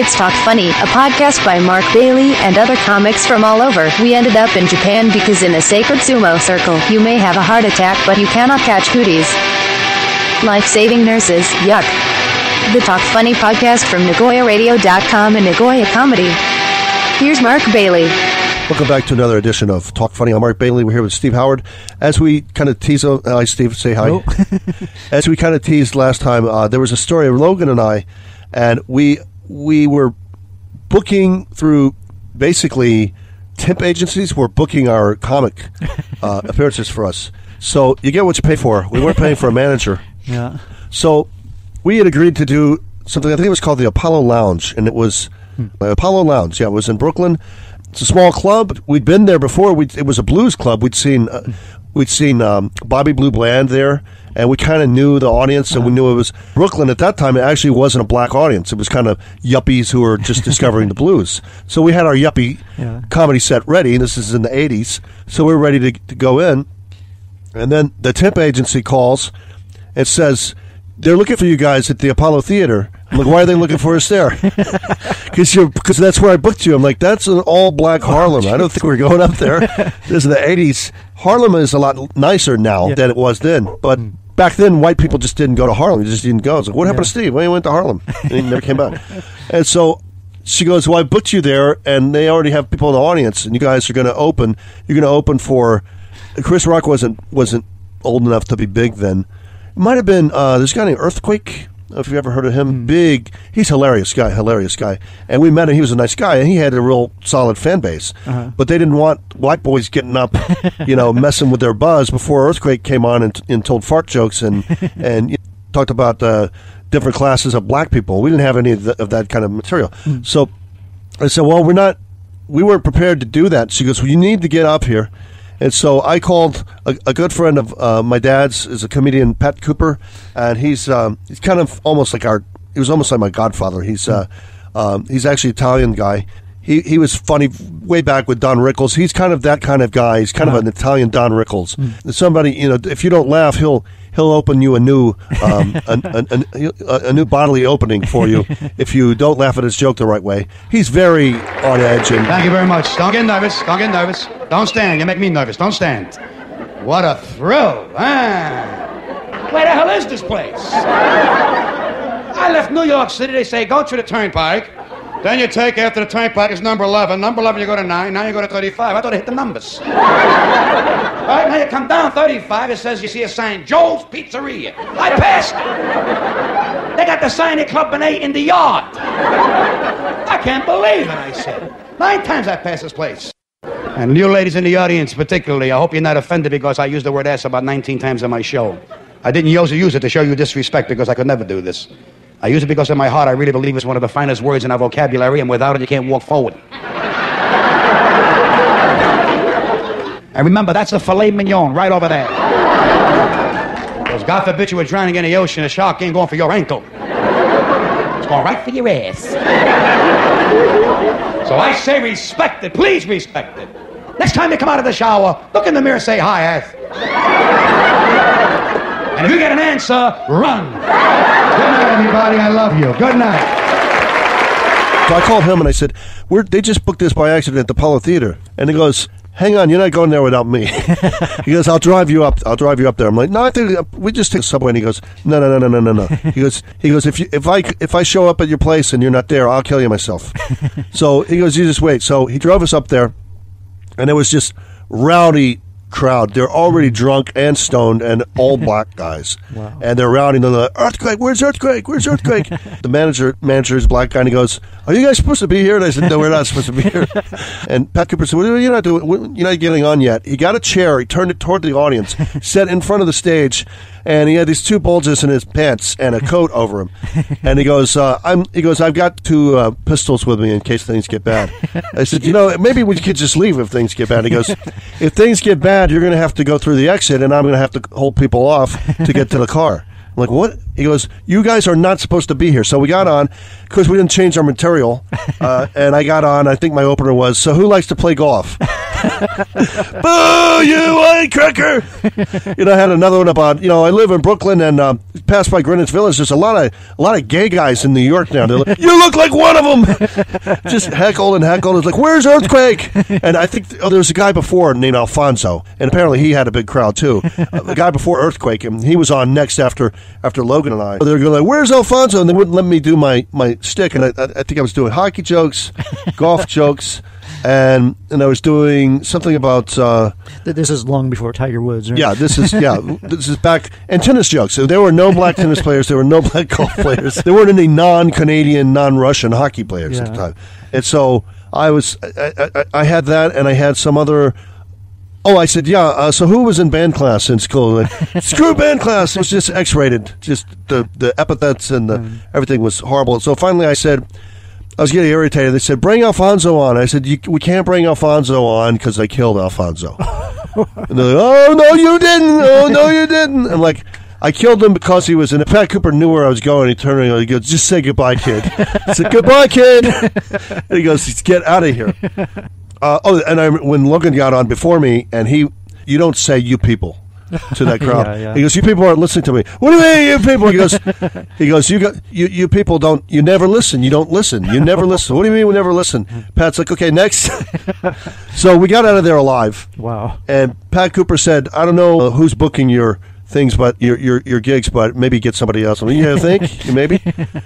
It's Talk Funny, a podcast by Mark Bailey and other comics from all over. We ended up in Japan because in a sacred sumo circle, you may have a heart attack, but you cannot catch cooties. Life saving nurses, yuck. The Talk Funny podcast from NagoyaRadio.com and Nagoya Comedy. Here's Mark Bailey. Welcome back to another edition of Talk Funny. I'm Mark Bailey. We're here with Steve Howard. As we kind of tease, uh, hi Steve, say hi. As we kind of teased last time, uh, there was a story of Logan and I, and we we were booking through basically temp agencies were booking our comic uh, appearances for us. So you get what you pay for. We weren't paying for a manager. Yeah. So we had agreed to do something. I think it was called the Apollo Lounge, and it was uh, Apollo Lounge. Yeah, it was in Brooklyn. It's a small club. We'd been there before. we it was a blues club. We'd seen uh, we'd seen um, Bobby Blue Bland there, and we kind of knew the audience, and we knew it was Brooklyn at that time. It actually wasn't a black audience. It was kind of yuppies who were just discovering the blues. So we had our yuppie Yeah. comedy set ready. This is in the '80s, so we're ready to, to go in. And then the temp agency calls and says, they're looking for you guys at the Apollo Theater. I'm like, why are they looking for us there? Because you because that's where I booked you. I'm like, that's an all black oh, Harlem. I don't think we're going up there. This is the '80s. Harlem is a lot nicer now Yeah. than it was then. But hmm. Back then, white people just didn't go to Harlem. They just didn't go. It's like, what happened to Steve? Well, he went to Harlem. And he never came back. And so she goes, "Well, I booked you there, and they already have people in the audience, and you guys are going to open. You're going to open for Chris Rock wasn't wasn't old enough to be big then. It might have been uh, this guy named Earthquake. I don't know If you ever heard of him, hmm. big, he's a hilarious guy, hilarious guy. And we met him. He was a nice guy, and he had a real solid fan base. Uh-huh. But they didn't want white boys getting up, you know, messing with their buzz before Earthquake came on and, and told fart jokes and and you know, talked about uh, different classes of black people. We didn't have any of, the, of that kind of material. Hmm. So I said, well, we're not, we weren't prepared to do that. She goes, well, you need to get up here. And so I called a, a good friend of uh, my dad's is a comedian, Pat Cooper, and he's um, he's kind of almost like our. He was almost like my godfather. He's uh, um, he's actually an Italian guy. He he was funny way back with Don Rickles. He's kind of that kind of guy. He's kind of an Italian Don Rickles. Somebody you know, if you don't laugh, he'll he'll open you a new um, a, a, a, a new bodily opening for you if you don't laugh at his joke the right way. He's very on edge and Thank you very much. Don't get nervous. Don't get nervous. Don't stand. You make me nervous. Don't stand. What a thrill. Ah. Where the hell is this place? I left New York City. They say go to the turnpike. Then you take after the turnpike is number 11. Number 11, you go to 9. Now you go to 35. I thought I hit the numbers. All right, now you come down 35. It says you see a sign, Joe's Pizzeria. I passed it. They got the sign at Club Benet in the yard. I can't believe it, I said. Nine times I passed this place. And you ladies in the audience, particularly, I hope you're not offended because I used the word ass about 19 times on my show. I didn't use use it to show you disrespect because I could never do this. I use it because in my heart I really believe it's one of the finest words in our vocabulary, and without it you can't walk forward. and remember, that's a filet mignon right over there. Because God forbid you were drowning in the ocean, a shark ain't going for your ankle. It's going right for your ass. So I say respect it. Please respect it. Next time you come out of the shower, look in the mirror, say hi, Earth. And if you get an answer, run. Good night, everybody. I love you. Good night. So I called him and I said, We're, they just booked this by accident at the Apollo Theater. And he goes, hang on, you're not going there without me. he goes, I'll drive you up. I'll drive you up there. I'm like, no, I think uh, we just take the subway. And he goes, no, no, no, no, no, no, no. He goes, he goes, if you, if I, if I show up at your place and you're not there, I'll kill you myself. so he goes, you just wait. So he drove us up there and it was just rowdy crowd. They're already drunk and stoned and all black guys. Wow. And they're rowdy. They're like, earthquake, where's earthquake? Where's earthquake? the manager manager is black guy and he goes, Are you guys supposed to be here? And I said, No, we're not supposed to be here. and Pat Cooper said, well, You're not doing you're not getting on yet. He got a chair, he turned it toward the audience, sat in front of the stage, and he had these two bulges in his pants and a coat over him. And he goes, uh, I'm he goes, I've got two uh, pistols with me in case things get bad. I said, you know, maybe we could just leave if things get bad. He goes, if things get bad, you're going to have to go through the exit, and I'm going to have to hold people off to get to the car. I'm like, what? He goes, you guys are not supposed to be here. So we got on because we didn't change our material, uh, and I got on. I think my opener was, so who likes to play golf? Boo, you white cracker! you know, I had another one about you know I live in Brooklyn and um, passed by Greenwich Village. There's a lot of a lot of gay guys in New York now. They're like, you look like one of them. Just heckled and heckled. It's like, where's Earthquake? And I think oh, there was a guy before named Alfonso, and apparently he had a big crowd too. Uh, the guy before Earthquake, and he was on next after after Logan and I. They were going like, where's Alfonso? And they wouldn't let me do my my stick, and I, I I think I was doing hockey jokes, golf jokes. And and I was doing something about uh, This is long before Tiger Woods, right? yeah, this is yeah, this is back and tennis jokes. So there were no black tennis players. There were no black golf players. There weren't any non-Canadian, non-Russian hockey players at the time. And so I was, I, I, I had that, and I had some other. Oh, I said, yeah. Uh, so who was in band class in school? And, Screw band class. It was just X-rated. Just the the epithets and the, everything was horrible. So finally, I said. I was getting irritated. They said, "Bring Alfonso on." I said, you, "We can't bring Alfonso on because they killed Alfonso." and they're like, "Oh no, you didn't! Oh no, you didn't!" I'm like, "I killed him because he was." in Pat Cooper knew where I was going. He turned around. He goes, "Just say goodbye, kid." I said, "Goodbye, kid." and he goes, "Get out of here." Uh, oh, and I, when Logan got on before me, and he, you don't say "you people." To that crowd, Yeah, yeah. he goes, "You people aren't listening to me." What do you mean, you people? He goes, "He goes, you got you, you people don't you never listen. You don't listen. You never listen. What do you mean we never listen?" Pat's like, "Okay, next." so we got out of there alive. Wow. And Pat Cooper said, "I don't know uh, who's booking your things, but your your, your gigs, but maybe get somebody else." I mean, you think maybe?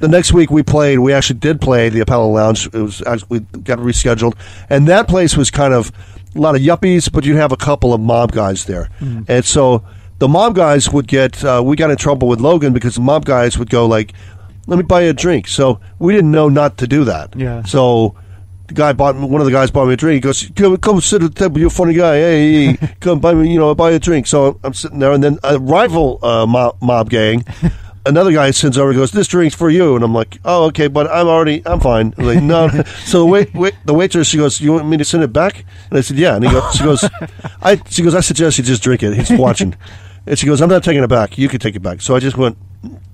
the next week we played. We actually did play the Apollo Lounge. It was actually, we got rescheduled, and that place was kind of a lot of yuppies, but you'd have a couple of mob guys there, and so the mob guys would get. Uh, we got in trouble with Logan because the mob guys would go like, "Let me buy you a drink." So we didn't know not to do that. Yeah. So the guy bought me, one of the guys bought me a drink. He goes, "Come, come sit at the table. You're a funny guy. Hey, hey, come buy me, you know, buy a drink." So I'm sitting there, and then a rival uh, mob, mob gang. Another guy sends over and goes, "This drink's for you," and I'm like, "Oh, okay, but I'm already, I'm fine." I'm like, no. so the wait, wait, the waitress, she goes, "You want me to send it back?" And I said, "Yeah." And he goes, she goes, "I," she goes, "I suggest you just drink it." He's watching, and she goes, "I'm not taking it back. You can take it back." So I just went,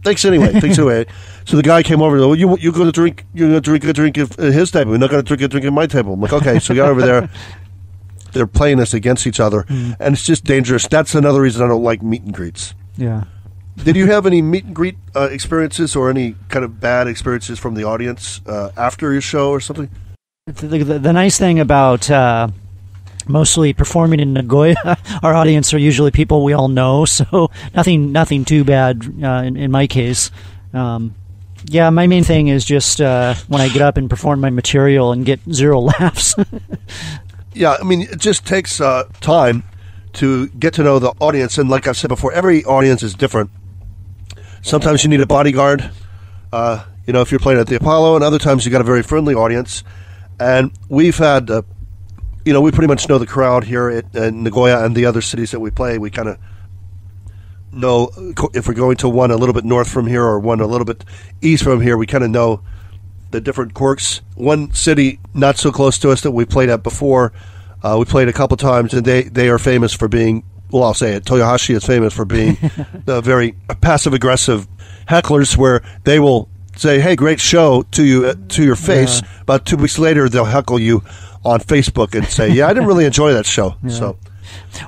"Thanks anyway." Thanks anyway. So the guy came over. Well, you you going to drink? You're going to drink a drink at his table. You're not going to drink a drink at my table. I'm like, okay. So we got over there. They're playing us against each other, mm. and it's just dangerous. That's another reason I don't like meet and greets. Yeah. Did you have any meet and greet uh, experiences or any kind of bad experiences from the audience uh, after your show or something? The, the, the nice thing about uh, mostly performing in Nagoya, our audience are usually people we all know, so nothing nothing too bad uh, in, in my case. Um, yeah, my main thing is just uh, when I get up and perform my material and get zero laughs. Yeah, I mean, it just takes uh, time to get to know the audience, and like I've said before, every audience is different. Sometimes you need a bodyguard. Uh, you know, if you're playing at the Apollo, and other times you've got a very friendly audience. And we've had, uh, you know, we pretty much know the crowd here at, at Nagoya and the other cities that we play. We kind of know if we're going to one a little bit north from here or one a little bit east from here. We kind of know the different quirks. One city not so close to us that we played at before, uh, we played a couple times, and they, they are famous for being, well, I'll say it, Toyohashi is famous for being very passive aggressive hecklers where they will say, hey, great show to you uh, to your face. About two weeks later, they'll heckle you on Facebook and say, yeah, I didn't really enjoy that show. So,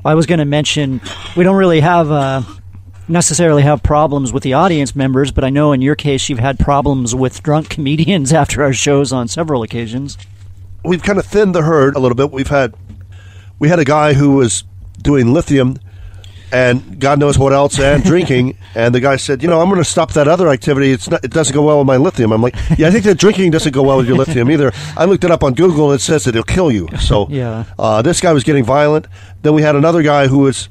I was going to mention we don't really have uh, necessarily have problems with the audience members, but I know in your case you've had problems with drunk comedians after our shows on several occasions. we've kind of thinned the herd a little bit. We've had we had a guy who was doing lithium and God knows what else and drinking, and the guy said, "You know, I'm going to stop that other activity. It's not. It doesn't go well with my lithium." I'm like, "Yeah, I think that drinking doesn't go well with your lithium either." I looked it up on Google, and it says that it'll kill you. So, Yeah. uh, this guy was getting violent. Then we had another guy who was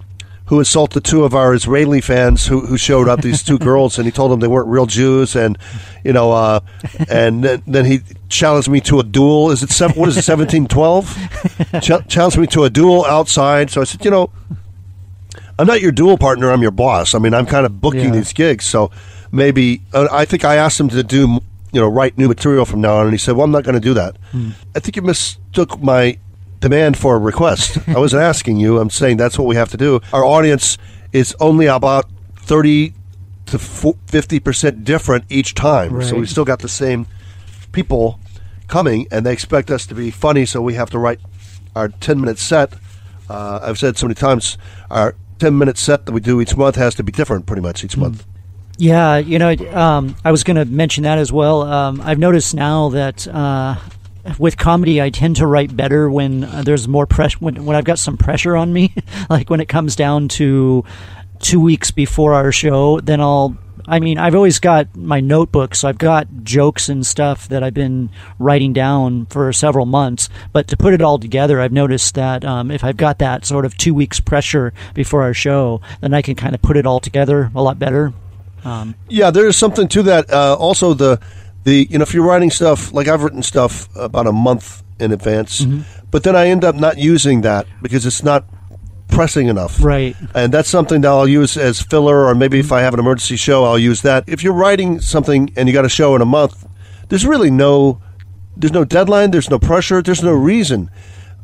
who assaulted two of our Israeli fans who, who showed up, these two girls, and he told them they weren't real Jews, and you know, uh, and then, then he challenged me to a duel. Is it seven, what is it, seventeen twelve? Ch- challenged me to a duel outside. So I said, you know, I'm not your duel partner. I'm your boss. I mean, I'm kind of booking Yeah. these gigs, so maybe uh, I think I asked him to do you know write new material from now on, and he said, well, I'm not going to do that. I think you mistook my demand for a request. I wasn't asking you. I'm saying that's what we have to do. Our audience is only about 30 to 50 percent different each time, so we've still got the same people coming, and they expect us to be funny, so we have to write our ten minute set. Uh, I've said so many times, our ten minute set that we do each month has to be different, pretty much each month. Yeah, you know, um, I was going to mention that as well. Um, I've noticed now that uh, with comedy, I tend to write better when uh, there's more pressure, when, when I've got some pressure on me. like when it comes down to two weeks before our show, then I'll. I mean, I've always got my notebook, so I've got jokes and stuff that I've been writing down for several months. But to put it all together, I've noticed that um, if I've got that sort of two weeks pressure before our show, then I can kind of put it all together a lot better. Um, Yeah, there is something to that. Uh, also, the the you know if you're writing stuff like I've written stuff about a month in advance, Mm-hmm. but then I end up not using that because it's not pressing enough. Right. And that's something that I'll use as filler, or maybe if I have an emergency show, I'll use that. If you're writing something and you got a show in a month, there's really no there's no deadline, there's no pressure, there's no reason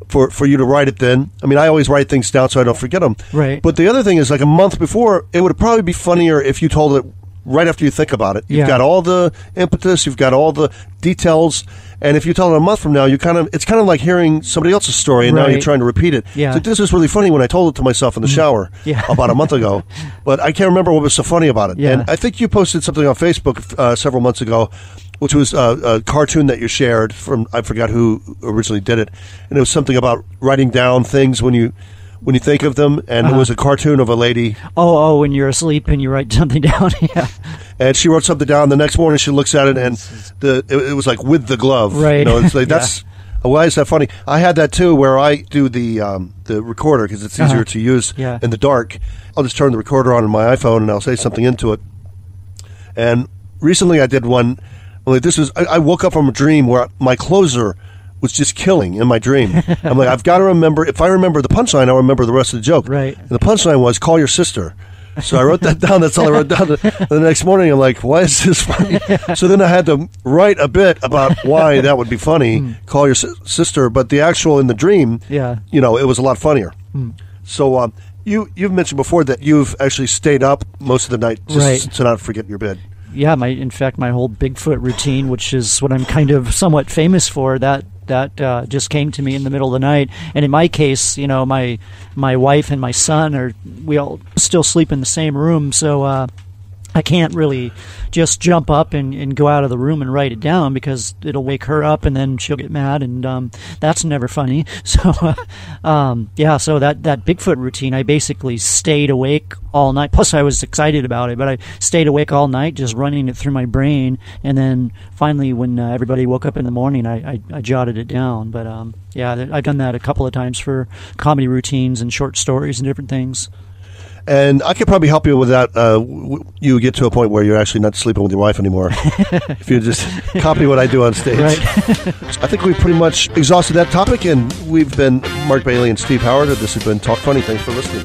for for you to write it then. I mean, I always write things down so I don't forget them. Right. But the other thing is like a month before, it would probably be funnier if you told it right after you think about it. You've Yeah. got all the impetus, you've got all the details, and if you tell it a month from now, you kind of it's kind of like hearing somebody else's story and now you're trying to repeat it. Yeah. Like, this is really funny when I told it to myself in the shower Yeah. about a month ago, but I can't remember what was so funny about it. Yeah. And I think you posted something on Facebook uh, several months ago, which was uh, a cartoon that you shared from I forgot who originally did it, and it was something about writing down things when you when you think of them, and it Uh-huh. was a cartoon of a lady, Oh, oh, when you're asleep and you write something down. yeah. and she wrote something down. The next morning, she looks at it, and the it, it was like with the glove. Right. You know, it's like Yeah. that's. Why is that funny? I had that too, where I do the um, the recorder because it's easier Uh-huh. to use Yeah. in the dark. I'll just turn the recorder on in my iPhone and I'll say something into it. And recently, I did one. Only this was I, I woke up from a dream where my closer was just killing in my dream. I'm like, I've got to remember. If I remember the punchline, I'll remember the rest of the joke. Right. And the punchline was, "Call your sister." So I wrote that down. That's all I wrote down. The next morning, I'm like, "Why is this funny?" So then I had to write a bit about why that would be funny. Call your si- sister, but the actual in the dream. Yeah. you know, it was a lot funnier. So um, you you've mentioned before that you've actually stayed up most of the night just Right. to not forget your bed. yeah, my in fact my whole Bigfoot routine, which is what I'm kind of somewhat famous for, that that uh, just came to me in the middle of the night. And in my case, you know, my my wife and my son are we all still sleep in the same room, so uh, I can't really just jump up and, and go out of the room and write it down because it'll wake her up and then she'll get mad and um, that's never funny. So uh, um, yeah, so that that Bigfoot routine, I basically stayed awake all night. Plus, I was excited about it, but I stayed awake all night just running it through my brain. And then finally, when uh, everybody woke up in the morning, I, I, I jotted it down. But um, yeah, I've done that a couple of times for comedy routines and short stories and different things. And I could probably help you with that. Uh, w- you get to a point where you're actually not sleeping with your wife anymore. if you just copy what I do on stage. Right. I think we've pretty much exhausted that topic, and we've been Mark Bailey and Steve Howard. This has been Talk Funny. Thanks for listening.